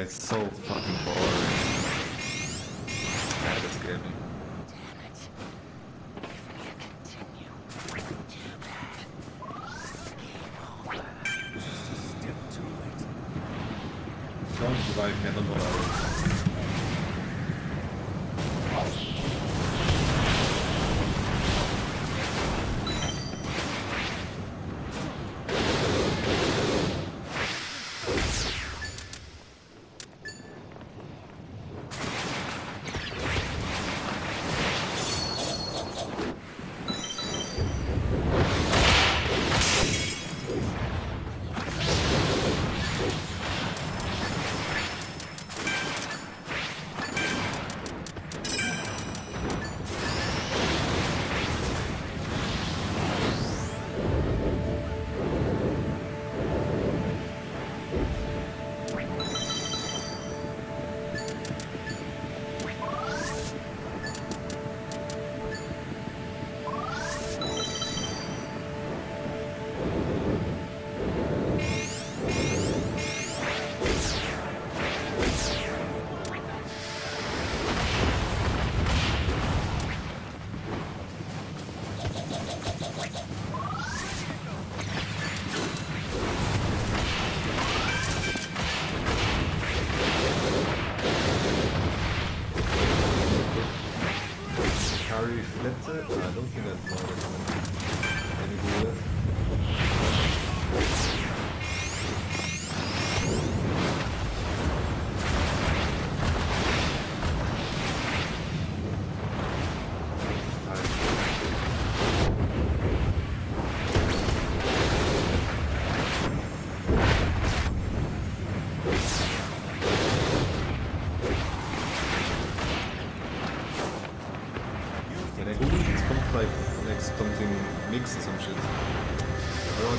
it's so fucking boring. Scared me. Don't revive me, I don't know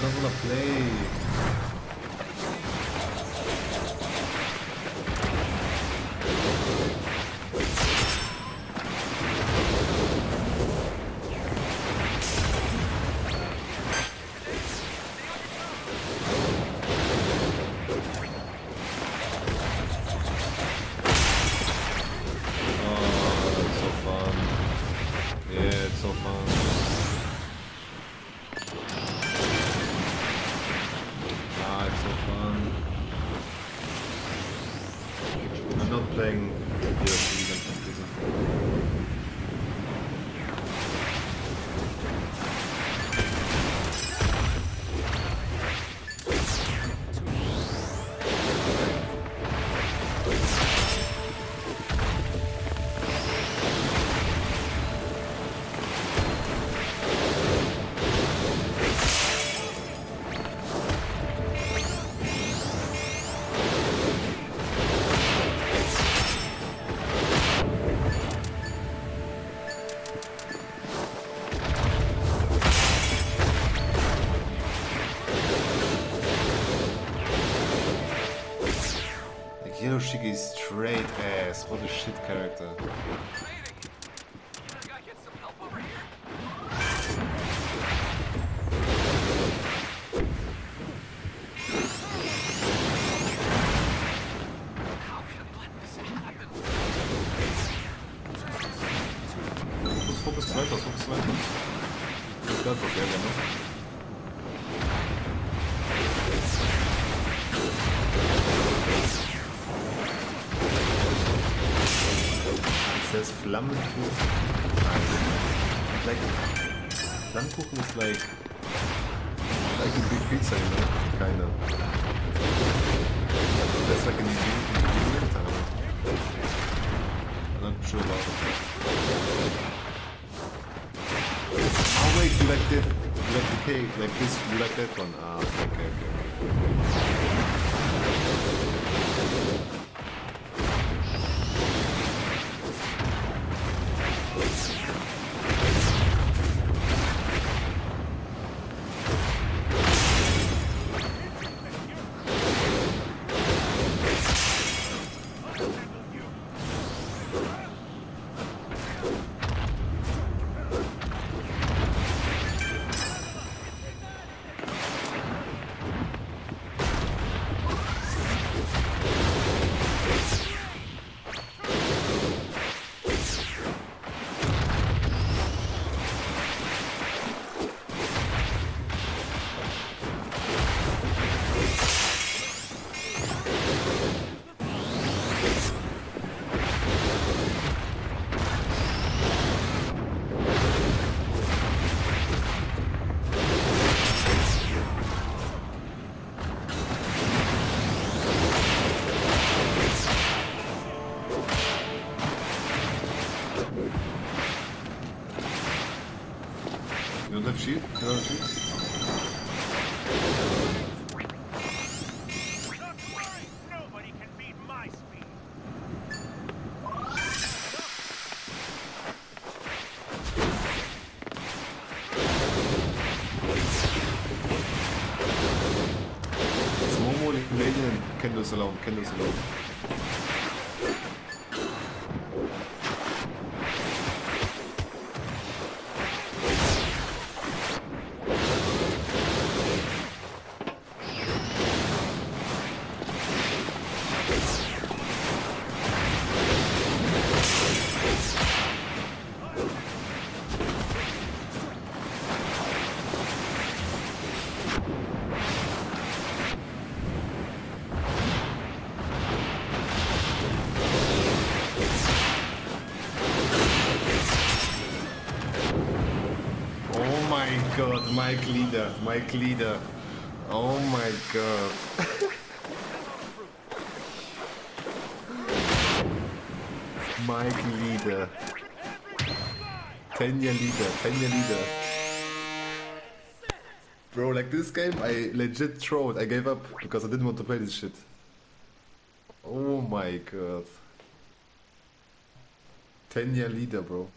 dando play. I'm Kuroshiki straight ass. What a shit character. Focus weiter, Focus weiter. Ich glaube, der wäre noch. Says Flammenkuchen. Like, is like a big pizza, you know? Kinda. That's like an ingredient, I. I'm not sure about it. Oh wait, you like the, you like the cake, like this, you like that one? Ah, okay, okay, okay. Beat my speed. It's and Kendo's alone. Kendo's alone. God, Mike Leader, Mike Leader. Oh my god. Mike Leader. Tenya Leader, Tenya Leader. Bro, like this game, I legit throw it. I gave up because I didn't want to play this shit. Oh my god. Tenya Leader, bro.